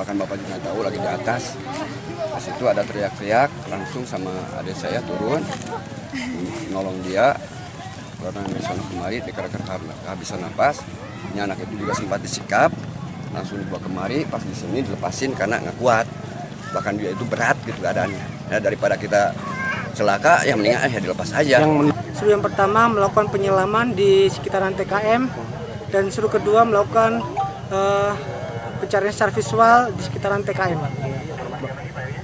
kan bapak juga tahu lagi di atas pas itu ada teriak-teriak langsung sama adik saya turun nolong dia. Karena di sana kemari dikarenakan karena kehabisan nafas. Ini anak itu juga sempat disikap langsung dibawa kemari pas di sini dilepasin karena nggak kuat. Bahkan dia itu berat gitu keadaannya. Ya, daripada kita celaka ya mendingan ya dilepas aja. Seru yang pertama melakukan penyelaman di sekitaran TKM dan seru kedua melakukan eh, pencarian secara visual di sekitaran TKM.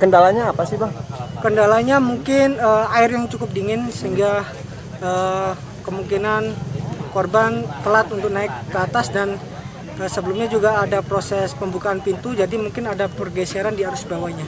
Kendalanya apa sih bang? Kendalanya mungkin eh, air yang cukup dingin sehingga eh, kemungkinan korban telat untuk naik ke atas dan eh, sebelumnya juga ada proses pembukaan pintu jadi mungkin ada pergeseran di arus bawahnya.